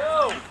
Go!